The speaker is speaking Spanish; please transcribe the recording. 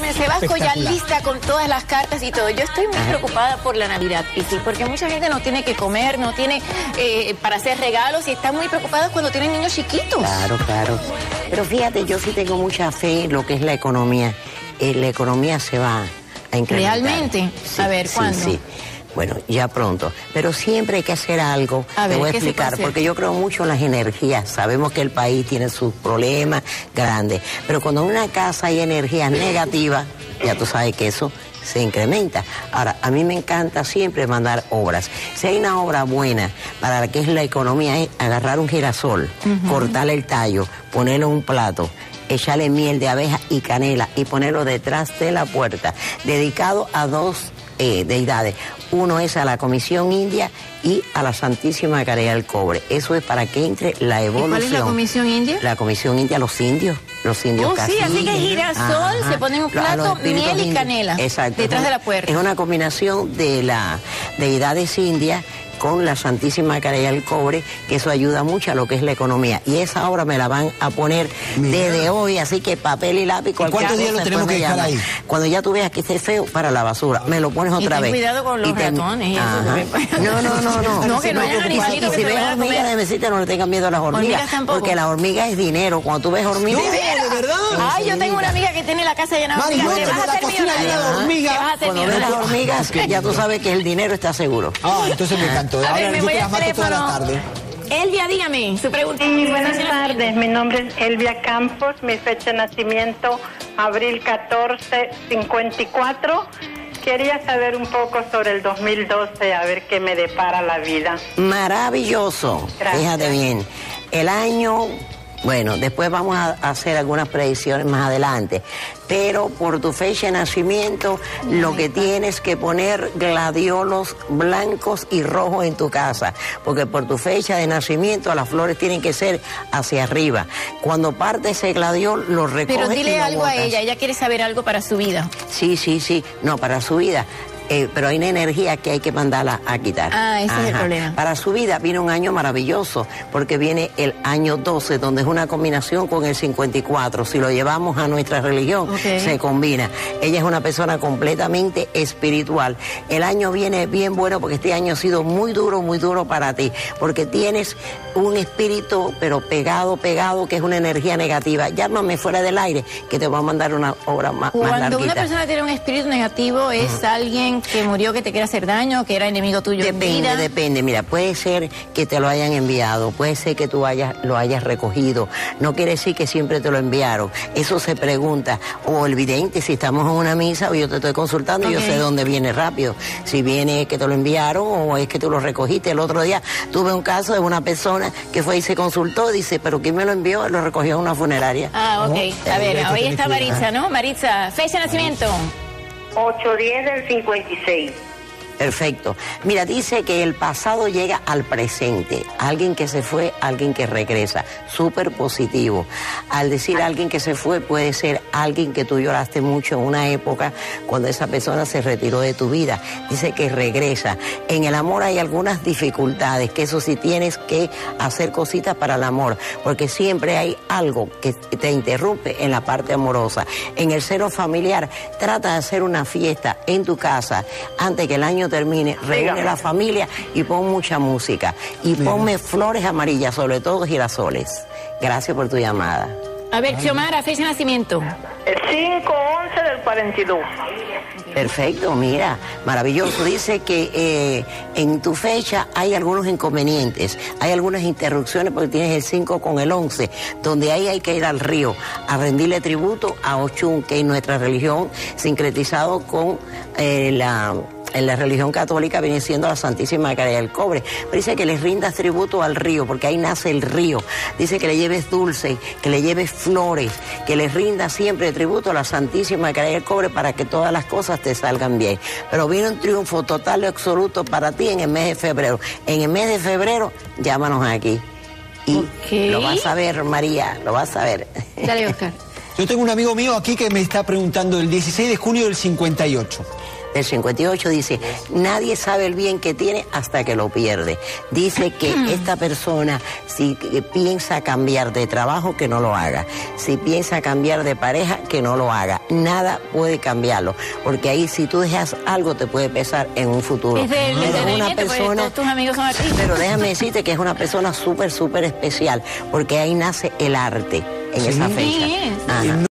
Carmen Sebasco ya lista con todas las cartas y todo. Yo estoy muy preocupada por la Navidad, sí, porque mucha gente no tiene que comer, no tiene eh, para hacer regalos y está muy preocupada cuando tienen niños chiquitos. Claro, claro. Pero fíjate, yo sí tengo mucha fe en lo que es la economía. Eh, la economía se va a incrementar. ¿Realmente? a ver, ¿cuándo? Sí, sí. Bueno, ya pronto. Pero siempre hay que hacer algo. A ver, Te voy a ¿qué se puede explicar, porque yo creo mucho en las energías. Sabemos que el país tiene sus problemas grandes. Pero cuando en una casa hay energías negativas, ya tú sabes que eso se incrementa. Ahora, a mí me encanta siempre mandar obras. Si hay una obra buena para la que es la economía, es agarrar un girasol, cortarle el tallo, ponerlo en un plato, echarle miel de abeja y canela y ponerlo detrás de la puerta, dedicado a dos eh, deidades. Uno es a la Comisión India y a la Santísima Caridad del Cobre. Eso es para que entre la ¿Y evolución. cuál es la Comisión India? La Comisión India, los indios, los indios Oh, sí, así que girasol, se pone en un plato, miel y indios. canela, Exacto. detrás de la puerta. Es una combinación de la deidades indias con la Santísima Caridad del Cobre, que eso ayuda mucho a lo que es la economía. Y esa obra me la van a poner desde hoy, así que papel y lápiz. cualquier cuántos días lo tenemos que dejar ahí? Cuando ya tú veas que esté feo, para la basura, me lo pones otra ten vez. cuidado con los Y te- ratones y porque- No, no, no, no. No, que no hayan Y si- animalitos y si ves hormigas, comer. necesitas, no le tengan miedo a las hormigas. Hormigas. Porque la hormiga es dinero. Cuando tú ves hormigas... No, de verdad. Ay, yo tengo una amiga que tiene la casa llena de hormigas. Te vas a hacer de millonaria. hormigas. Cuando ves las hormigas, ya tú sabes que el dinero está seguro. Ah, entonces me encantó. A ver, me voy al teléfono. tarde. Elvia, dígame, su pregunta. Sí, buenas tardes. Mi nombre es Elvia Campos. Mi fecha de nacimiento, abril 14, 54. Quería saber un poco sobre el 2012, a ver qué me depara la vida. Maravilloso. Gracias. Fíjate bien. El año, bueno, después vamos a hacer algunas predicciones más adelante. Pero por tu fecha de nacimiento, lo que tienes que poner gladiolos blancos y rojos en tu casa. Porque por tu fecha de nacimiento, las flores tienen que ser hacia arriba. Cuando parte ese gladiol, lo recoges Pero y dile lo algo a ella, ella quiere saber algo para su vida. Sí, sí, sí. No, para su vida. Eh, pero hay una energía que hay que mandarla a quitar. Ah, ese es el problema. Para su vida viene un año maravilloso, porque viene el año 12, donde es una combinación con el 54. Si lo llevamos a nuestra religión, se combina. Ella es una persona completamente espiritual. El año viene bien bueno porque este año ha sido muy duro, muy duro para ti, porque tienes un espíritu, pero pegado, pegado, que es una energía negativa. Llámame fuera del aire, que te voy a mandar una obra más, más Cuando una larguita. persona tiene un espíritu negativo, es alguien que murió, que te quiere hacer daño, que era enemigo tuyo en Depende, depende. Mira, puede ser que te lo hayan enviado, puede ser que tú hayas, lo hayas recogido. No quiere decir que siempre te lo enviaron. Eso se pregunta. O el vidente, si estamos en una misa o yo te estoy consultando, yo sé dónde viene rápido. Si viene que te lo enviaron o es que tú lo recogiste. El otro día tuve un caso de una persona que fue y se consultó, dice, pero ¿quién me lo envió? Lo recogió en una funeraria. Ah, ok. A ver, tiene está Maritza, ¿no? Maritza, fecha de nacimiento. 810 del 56. Perfecto. Mira, dice que el pasado llega al presente. Alguien que se fue, alguien que regresa. Súper positivo. Al decir alguien que se fue, puede ser alguien que tú lloraste mucho en una época cuando esa persona se retiró de tu vida. Dice que regresa. En el amor hay algunas dificultades, que eso sí tienes que hacer cositas para el amor, porque siempre hay algo que te interrumpe en la parte amorosa. En el seno familiar, trata de hacer una fiesta en tu casa antes que el año termine, reúne Dígame. la familia y pon mucha música. Y ponme flores amarillas, sobre todo girasoles. Gracias por tu llamada. A ver, Xiomara, fecha de nacimiento. El 511 del 42. Perfecto, mira, maravilloso. Dice que eh, en tu fecha hay algunos inconvenientes, hay algunas interrupciones porque tienes el 5 con el 11, donde ahí hay que ir al río a rendirle tributo a Ochun, que es nuestra religión, sincretizado con eh, la en la religión católica viene siendo la Santísima Caridad del Cobre. Pero dice que le rindas tributo al río, porque ahí nace el río. Dice que le lleves dulce, que le lleves flores, que le rindas siempre tributo a la Santísima Caridad del Cobre para que todas las cosas te salgan bien. Pero viene un triunfo total y absoluto para ti en el mes de febrero. En el mes de febrero, llámanos aquí. Y lo vas a ver, María, lo vas a ver. Dale, Oscar. Yo tengo un amigo mío aquí que me está preguntando el 16 de junio del 58. Del 58 dice, nadie sabe el bien que tiene hasta que lo pierde. Dice que esta persona, si piensa cambiar de trabajo, que no lo haga. Si piensa cambiar de pareja, que no lo haga. Nada puede cambiarlo, porque ahí si tú dejas algo te puede pesar en un futuro. Es del Pero es una porque persona, todos tus amigos son artistas. pero déjame decirte que es una persona súper, súper especial, porque ahí nace el arte en esa fecha. Sí, es. Ajá.